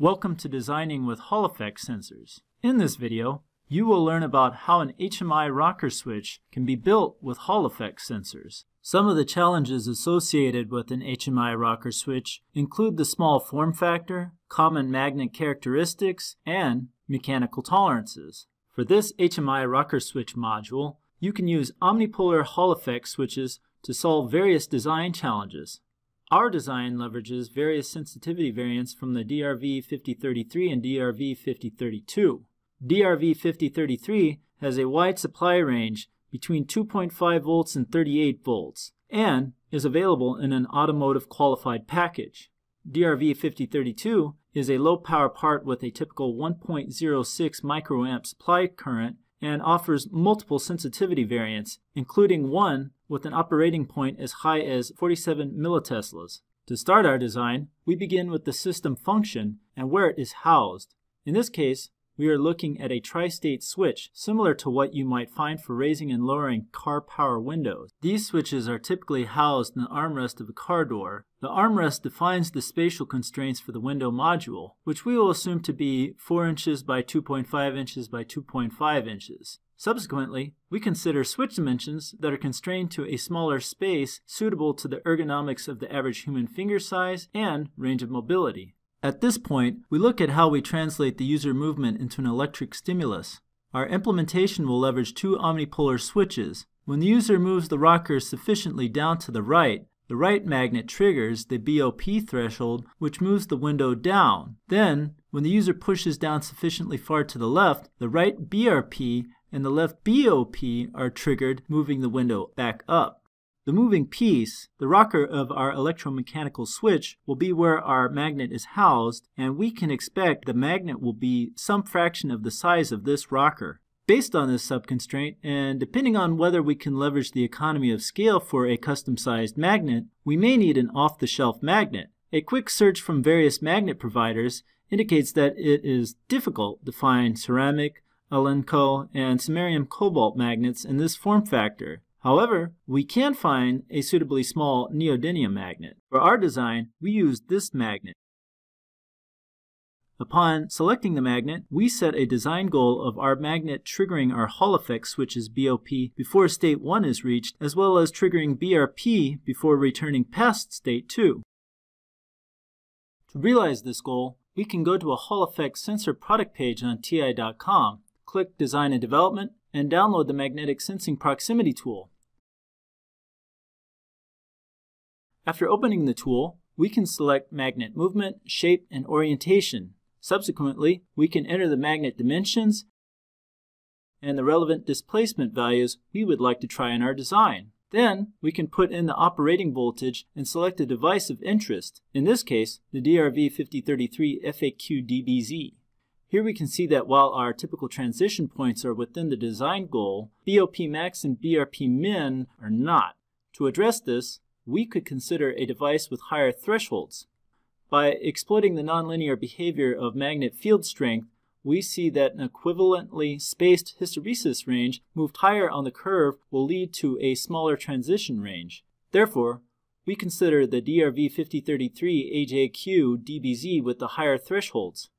Welcome to Designing with Hall Effect Sensors. In this video, you will learn about how an HMI rocker switch can be built with Hall effect sensors. Some of the challenges associated with an HMI rocker switch include the small form factor, common magnet characteristics, and mechanical tolerances. For this HMI rocker switch module, you can use omnipolar Hall effect switches to solve various design challenges. Our design leverages various sensitivity variants from the DRV5033 and DRV5032. DRV5033 has a wide supply range between 2.5 volts and 38 volts and is available in an automotive qualified package. DRV5032 is a low power part with a typical 1.06 microamp supply current and offers multiple sensitivity variants, including one with an operating point as high as 47 milliteslas. To start our design, we begin with the system function and where it is housed. In this case, we are looking at a tri-state switch similar to what you might find for raising and lowering car power windows. These switches are typically housed in the armrest of a car door. The armrest defines the spatial constraints for the window module, which we will assume to be 4 inches by 2.5 inches by 2.5 inches. Subsequently, we consider switch dimensions that are constrained to a smaller space suitable to the ergonomics of the average human finger size and range of mobility. At this point, we look at how we translate the user movement into an electric stimulus. Our implementation will leverage two omnipolar switches. When the user moves the rocker sufficiently down to the right, the right magnet triggers the BOP threshold, which moves the window down. Then, when the user pushes down sufficiently far to the left, the right BRP and the left BOP are triggered, moving the window back up. The moving piece, the rocker of our electromechanical switch, will be where our magnet is housed, and we can expect the magnet will be some fraction of the size of this rocker. Based on this subconstraint, and depending on whether we can leverage the economy of scale for a custom-sized magnet, we may need an off-the-shelf magnet. A quick search from various magnet providers indicates that it is difficult to find ceramic, Alnico, and samarium cobalt magnets in this form factor. However, we can find a suitably small neodymium magnet. For our design, we used this magnet. Upon selecting the magnet, we set a design goal of our magnet triggering our Hall effect switches BOP before state 1 is reached, as well as triggering BRP before returning past state 2. To realize this goal, we can go to a Hall effect sensor product page on TI.com, click Design and Development, and download the Magnetic Sensing Proximity tool. After opening the tool, we can select magnet movement, shape, and orientation. Subsequently, we can enter the magnet dimensions and the relevant displacement values we would like to try in our design. Then, we can put in the operating voltage and select a device of interest, in this case, the DRV5033 FAQ-DBZ. Here we can see that while our typical transition points are within the design goal, BOP max and BRP min are not. To address this, we could consider a device with higher thresholds. By exploiting the nonlinear behavior of magnet field strength, we see that an equivalently spaced hysteresis range moved higher on the curve will lead to a smaller transition range. Therefore, we consider the DRV5033 AJQ DBZ with the higher thresholds.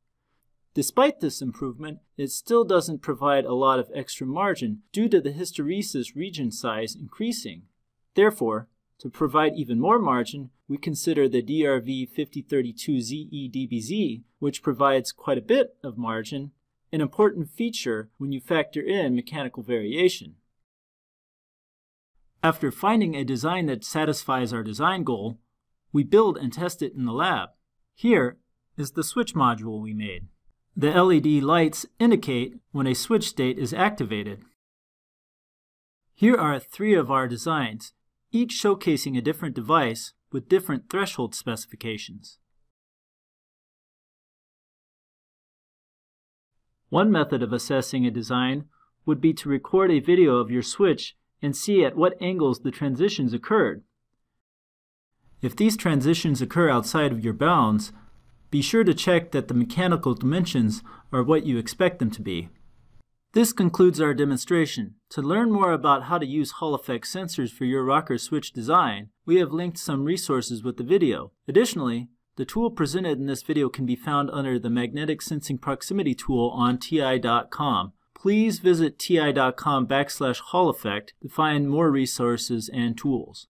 Despite this improvement, it still doesn't provide a lot of extra margin due to the hysteresis region size increasing. Therefore, to provide even more margin, we consider the DRV5032ZE-DBZ, which provides quite a bit of margin, an important feature when you factor in mechanical variation. After finding a design that satisfies our design goal, we build and test it in the lab. Here is the switch module we made. The LED lights indicate when a switch state is activated. Here are three of our designs, each showcasing a different device with different threshold specifications. One method of assessing a design would be to record a video of your switch and see at what angles the transitions occurred. If these transitions occur outside of your bounds, be sure to check that the mechanical dimensions are what you expect them to be. This concludes our demonstration. To learn more about how to use Hall effect sensors for your rocker switch design, we have linked some resources with the video. Additionally, The tool presented in this video can be found under the Magnetic Sensing Proximity tool on TI.com. Please visit ti.com backslash Hall effect to find more resources and tools.